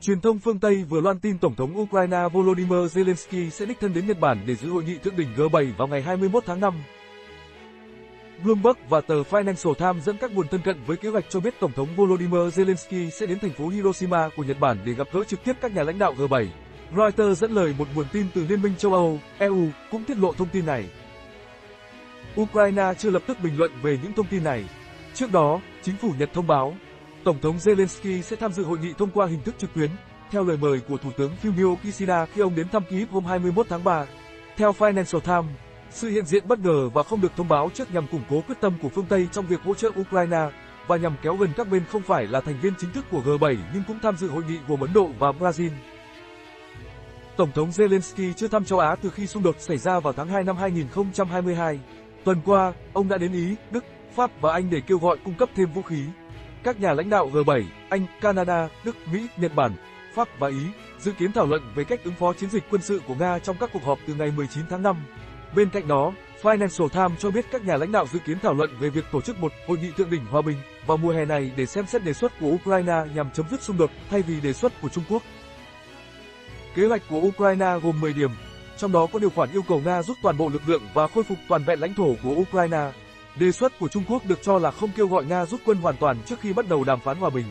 Truyền thông phương Tây vừa loan tin Tổng thống Ukraine Volodymyr Zelensky sẽ đích thân đến Nhật Bản để dự hội nghị thượng đỉnh G7 vào ngày 21 tháng 5. Bloomberg và tờ Financial Times dẫn các nguồn thân cận với kế hoạch cho biết Tổng thống Volodymyr Zelensky sẽ đến thành phố Hiroshima của Nhật Bản để gặp gỡ trực tiếp các nhà lãnh đạo G7. Reuters dẫn lời một nguồn tin từ Liên minh châu Âu, EU, cũng tiết lộ thông tin này. Ukraine chưa lập tức bình luận về những thông tin này. Trước đó, chính phủ Nhật thông báo, Tổng thống Zelensky sẽ tham dự hội nghị thông qua hình thức trực tuyến, theo lời mời của Thủ tướng Fumio Kishida khi ông đến thăm Kyiv hôm 21 tháng 3. Theo Financial Times, sự hiện diện bất ngờ và không được thông báo trước nhằm củng cố quyết tâm của phương Tây trong việc hỗ trợ Ukraine và nhằm kéo gần các bên không phải là thành viên chính thức của G7 nhưng cũng tham dự hội nghị gồm Ấn Độ và Brazil. Tổng thống Zelensky chưa thăm châu Á từ khi xung đột xảy ra vào tháng 2 năm 2022. Tuần qua, ông đã đến Ý, Đức, Pháp và Anh để kêu gọi cung cấp thêm vũ khí. Các nhà lãnh đạo G7, Anh, Canada, Đức, Mỹ, Nhật Bản, Pháp và Ý dự kiến thảo luận về cách ứng phó chiến dịch quân sự của Nga trong các cuộc họp từ ngày 19 tháng 5. Bên cạnh đó, Financial Times cho biết các nhà lãnh đạo dự kiến thảo luận về việc tổ chức một hội nghị thượng đỉnh hòa bình vào mùa hè này để xem xét đề xuất của Ukraine nhằm chấm dứt xung đột thay vì đề xuất của Trung Quốc. Kế hoạch của Ukraine gồm 10 điểm, trong đó có điều khoản yêu cầu Nga rút toàn bộ lực lượng và khôi phục toàn vẹn lãnh thổ của Ukraine. Đề xuất của Trung Quốc được cho là không kêu gọi Nga rút quân hoàn toàn trước khi bắt đầu đàm phán hòa bình.